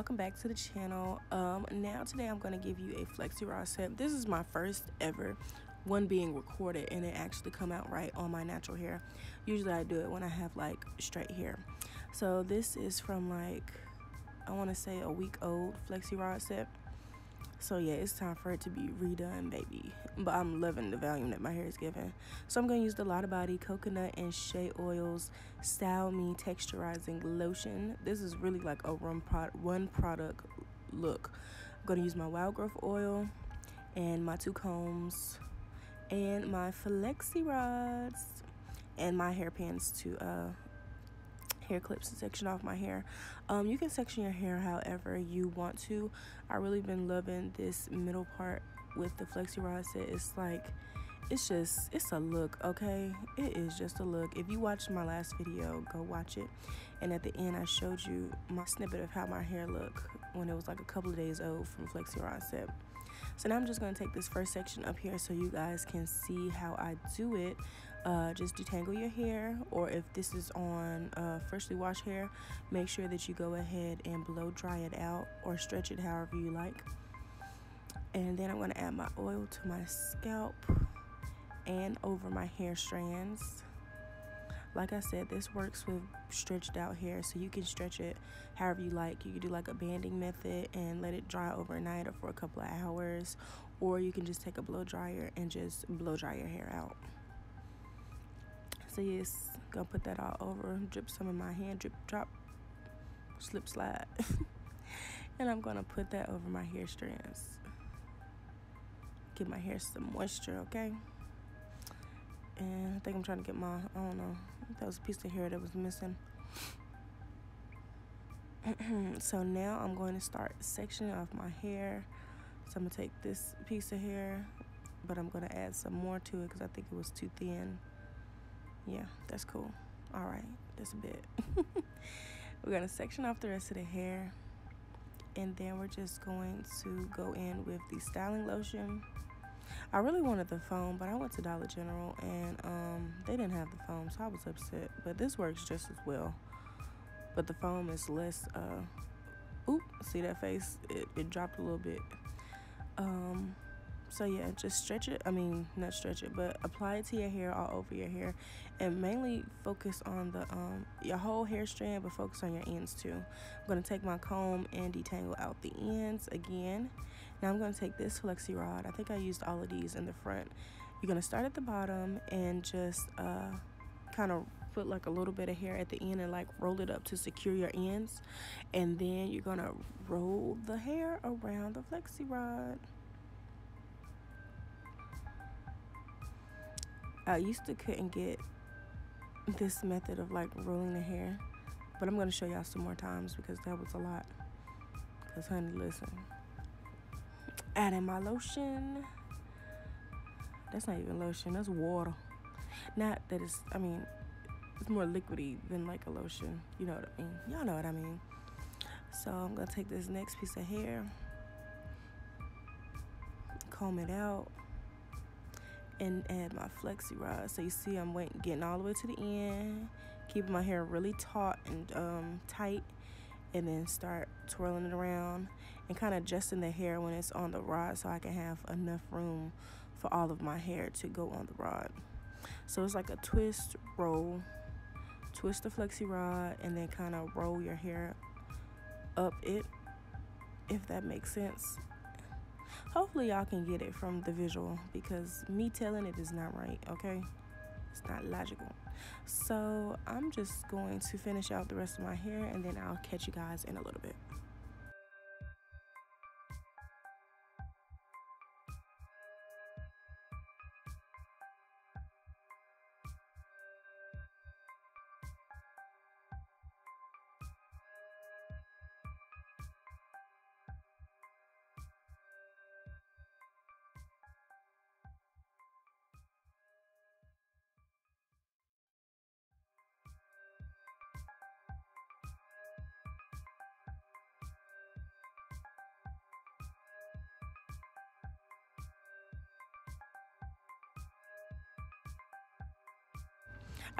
welcome back to the channel. Um now today i'm going to give you a flexi rod set. This is my first ever one being recorded and it actually come out right on my natural hair. Usually i do it when i have like straight hair. So this is from like i want to say a week old flexi rod set so yeah it's time for it to be redone baby. But i'm loving the volume that my hair is giving. So i'm going to use the Lotta Body coconut and shea oils style me texturizing lotion. This is really like a one, pro- one product look. I'm going to use my wild growth oil and my two combs and my flexi rods and my hairpins to uh hair clips to section off my hair. Um, you can section your hair however you want to. I really been loving this middle part with the flexi rod set. It's like it's just it's a look okay it is just a look if you watched my last video go watch it and at the end i showed you my snippet of how my hair looked when it was like a couple of days old from flexi rod set so now i'm just going to take this first section up here so you guys can see how i do it uh, just detangle your hair or if this is on uh, freshly washed hair make sure that you go ahead and blow dry it out or stretch it however you like and then i'm going to add my oil to my scalp and over my hair strands. Like I said, this works with stretched out hair, so you can stretch it however you like. You can do like a banding method and let it dry overnight or for a couple of hours, or you can just take a blow dryer and just blow dry your hair out. So yes, gonna put that all over, drip some in my hand, drip drop, slip slide. and I'm gonna put that over my hair strands. Give my hair some moisture, okay? and I think I'm trying to get my, I don't know, that was a piece of hair that was missing. so now I'm going to start sectioning off my hair. So I'm to take this piece of hair, but I'm to add some more to it because I think it was too thin. Yeah, that's cool. All right, that's a bit. we're to section off the rest of the hair. And then we're just going to go in with the styling lotion I really wanted the foam, but I went to Dollar General and um, they didn't have the foam, so I was upset. But this works just as well. But the foam is less. Uh, oop! See that face? It, it dropped a little bit. Um, so yeah just stretch it i mean not stretch it but apply it to your hair all over your hair and mainly focus on the um your whole hair strand but focus on your ends too. I'm going to take my comb and detangle out the ends again. Now i'm going to take this flexi rod. I think i used all of these in the front. You're going to start at the bottom and just uh kind of put like a little bit of hair at the end and like roll it up to secure your ends and then you're gonna roll the hair around the flexi rod I used to couldn't get this method of like rolling the hair, but I'm gonna show y'all some more times because that was a lot. Cause honey, listen, adding my lotion. That's not even lotion. That's water. Not that it's. I mean, it's more liquidy than like a lotion. You know what I mean? Y'all know what I mean. So I'm gonna take this next piece of hair, comb it out and add my flexi rod. So you see I'm getting all the way to the end, keeping my hair really taut and um, tight, and then start twirling it around and kind of adjusting the hair when it's on the rod so I can have enough room for all of my hair to go on the rod. So it's like a twist, roll, twist the flexi rod, and then kind of roll your hair up it, if that makes sense hopefully y'all can get it from the visual because me telling it is not right okay? It's not logical. So i'm just going to finish out the rest of my hair and then i'll catch you guys in a little bit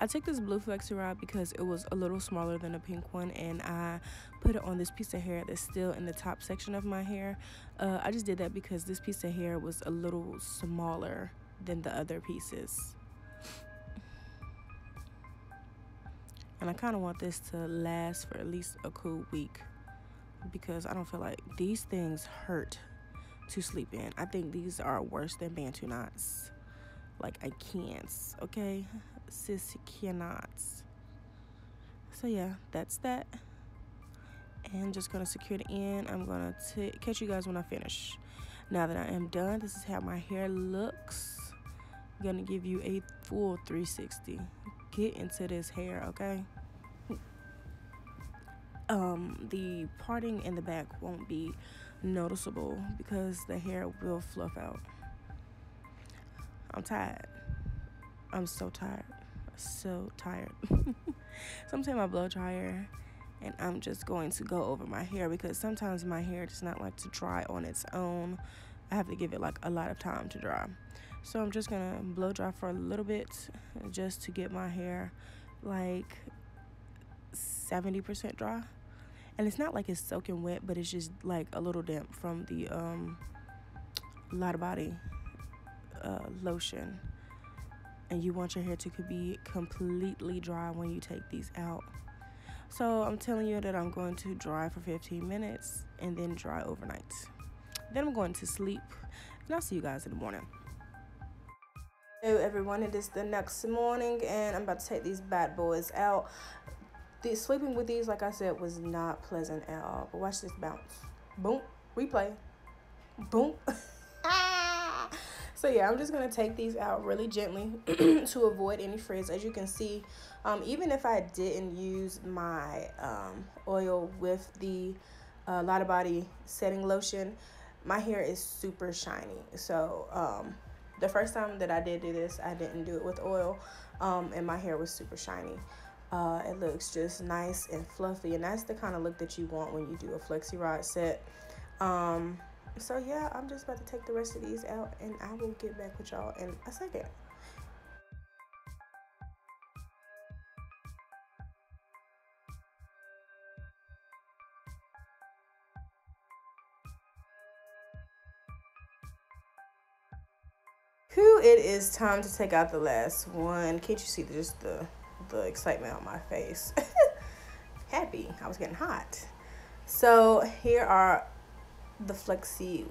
I took this blue flexi rod because it was a little smaller than a pink one and I put it on this piece of hair that's still in the top section of my hair. Uh, I just did that because this piece of hair was a little smaller than the other pieces. And I kind of want this to last for at least a cool week because I don't feel like these things hurt to sleep in. I think these are worse than Bantu knots. Like I can't, okay? Sis cannot. So yeah, that's that. And just gonna secure the end. I'm gonna catch you guys when I finish. Now that I am done, this is how my hair looks. I'm gonna give you a full 360. Get into this hair, okay? Um, the parting in the back won't be noticeable because the hair will fluff out. I'm tired. I'm so tired. So tired. so I'm taking my blow dryer and I'm just going to go over my hair because sometimes my hair does not like to dry on its own. I have to give it like a lot of time to dry. So I'm just gonna blow dry for a little bit just to get my hair like 70% dry. And it's not like it's soaking wet, but it's just like a little damp from the um, Lotta Body uh, lotion and you want your hair to be completely dry when you take these out. So I'm telling you that I'm going to dry for 15 minutes and then dry overnight. Then I'm going to sleep and I'll see you guys in the morning. Hello everyone, it is the next morning and I'm about to take these bad boys out. The, sleeping with these, like I said, was not pleasant at all. But watch this bounce. Boom. Replay. Boom. So yeah, I'm just going to take these out really gently to avoid any frizz. As you can see, um, even if I didn't use my um, oil with the uh, Lotta Body setting lotion, my hair is super shiny. So um, the first time that I did do this, I didn't do it with oil um, and my hair was super shiny. Uh, it looks just nice and fluffy and that's the kind of look that you want when you do a flexi rod set. Um, so yeah i'm just about to take the rest of these out and i will get back with y'all in a second Whew, it is time to take out the last one. Can't you see just the the excitement on my face? Happy. I was getting hot. So here are the flexi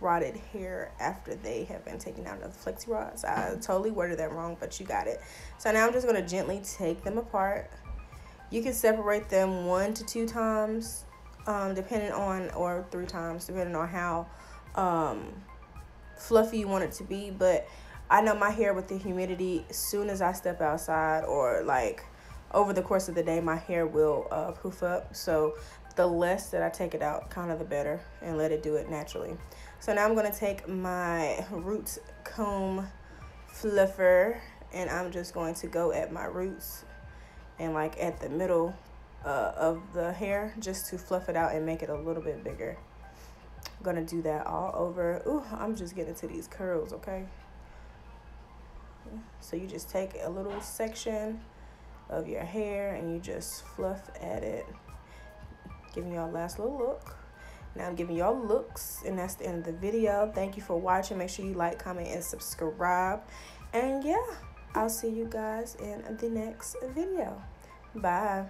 rotted hair after they have been taken out of the flexi rods. I totally worded that wrong, but you got it. So now I'm just going to gently take them apart. You can separate them one to two times, um, depending on, or three times, depending on how um, fluffy you want it to be. But I know my hair with the humidity, as soon as I step outside or like over the course of the day, my hair will uh, poof up. So the less that I take it out, kind of the better, and let it do it naturally. So now I'm going to take my roots comb fluffer, and I'm just going to go at my roots and like at the middle uh, of the hair just to fluff it out and make it a little bit bigger. I'm gonna do that all over. Ooh, I'm just getting to these curls, okay? So you just take a little section of your hair and you just fluff at it giving y'all last little look. Now I'm giving y'all looks, and that's the end of the video. Thank you for watching. Make sure you like, comment, and subscribe. And yeah, I'll see you guys in the next video. Bye.